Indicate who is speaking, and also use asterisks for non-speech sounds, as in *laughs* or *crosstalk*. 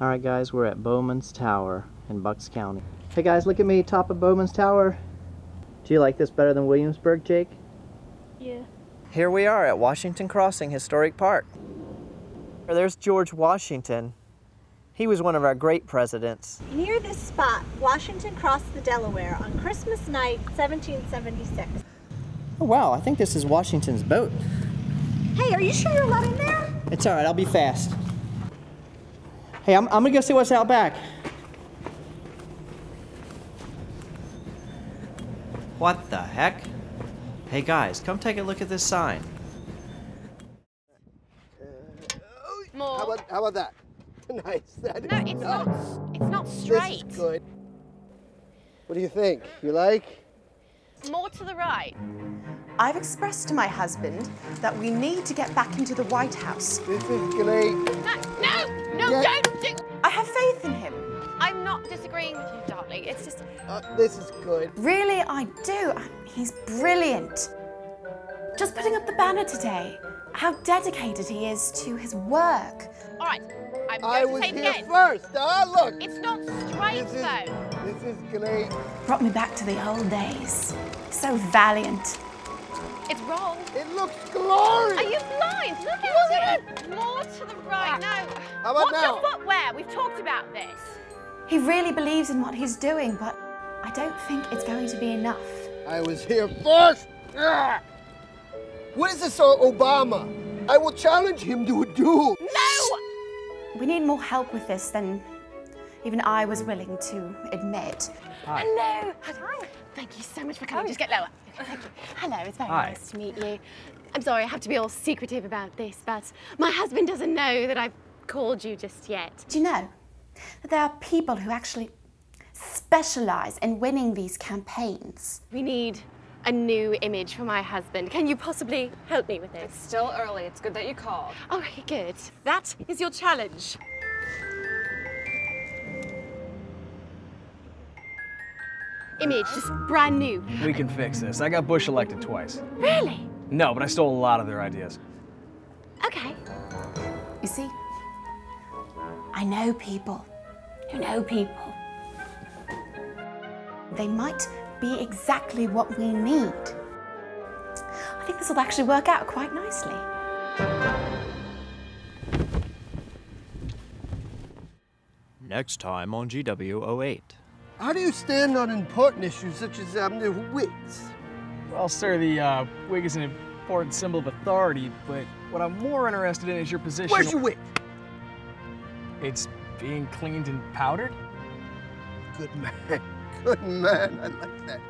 Speaker 1: Alright guys, we're at Bowman's Tower in Bucks County. Hey guys, look at me, top of Bowman's Tower. Do you like this better than Williamsburg, Jake?
Speaker 2: Yeah.
Speaker 1: Here we are at Washington Crossing Historic Park. There's George Washington. He was one of our great presidents.
Speaker 2: Near this spot, Washington crossed the Delaware on Christmas night, 1776.
Speaker 1: Oh wow, I think this is Washington's boat.
Speaker 2: Hey, are you sure you're letting there?
Speaker 1: It's alright, I'll be fast. Hey, I'm, I'm gonna go see what's out back. What the heck? Hey guys, come take a look at this sign.
Speaker 3: More.
Speaker 4: How about, how about that? *laughs* nice. That
Speaker 3: no, it's
Speaker 4: nice.
Speaker 3: not. It's not straight.
Speaker 4: This is good. What do you think? You like?
Speaker 3: More to the right.
Speaker 5: I've expressed to my husband that we need to get back into the White House.
Speaker 4: This is great.
Speaker 3: No, no, you. It's just.
Speaker 4: Uh, this is good.
Speaker 5: Really, I do. He's brilliant. Just putting up the banner today. How dedicated he is to his work.
Speaker 3: All right. I'm going
Speaker 4: I
Speaker 3: to
Speaker 4: was
Speaker 3: it
Speaker 4: here
Speaker 3: again.
Speaker 4: first. Ah, look.
Speaker 3: It's not straight
Speaker 4: This is,
Speaker 3: though.
Speaker 4: this is great.
Speaker 5: Brought me back to the old days. So valiant.
Speaker 3: It's wrong.
Speaker 4: It looks glorious.
Speaker 3: Are you blind? Look at it. More to the right. No.
Speaker 4: How about
Speaker 3: What's
Speaker 4: now?
Speaker 3: your footwear? We've talked about this.
Speaker 5: He really believes in what he's doing, but I don't think it's going to be enough.
Speaker 4: I was here first. Ah. What is this, Obama? I will challenge him to a duel.
Speaker 3: No.
Speaker 5: We need more help with this than even I was willing to admit.
Speaker 3: Hello. Hi. Thank you so much for coming. Just get lower. Thank you. Hello, it's very
Speaker 6: Hi.
Speaker 3: nice to meet you. I'm sorry I have to be all secretive about this, but my husband doesn't know that I've called you just yet.
Speaker 5: Do you know that there are people who actually specialize in winning these campaigns?
Speaker 3: We need a new image for my husband. Can you possibly help me with this?
Speaker 7: It's still early. It's good that you called.
Speaker 3: All right, good. That is your challenge. Image, just brand new.
Speaker 6: We can fix this. I got Bush elected twice.
Speaker 3: Really?
Speaker 6: No, but I stole a lot of their ideas.
Speaker 3: Okay.
Speaker 5: You see, I know people who know people. They might be exactly what we need. I think this will actually work out quite nicely.
Speaker 1: Next time on GW08.
Speaker 4: How do you stand on important issues such as um, the Whigs?
Speaker 6: Well, sir, the uh, wig is an important symbol of authority, but what I'm more interested in is your position.
Speaker 4: Where's your wig?
Speaker 6: It's being cleaned and powdered?
Speaker 4: Good man. *laughs* Good man. I like that.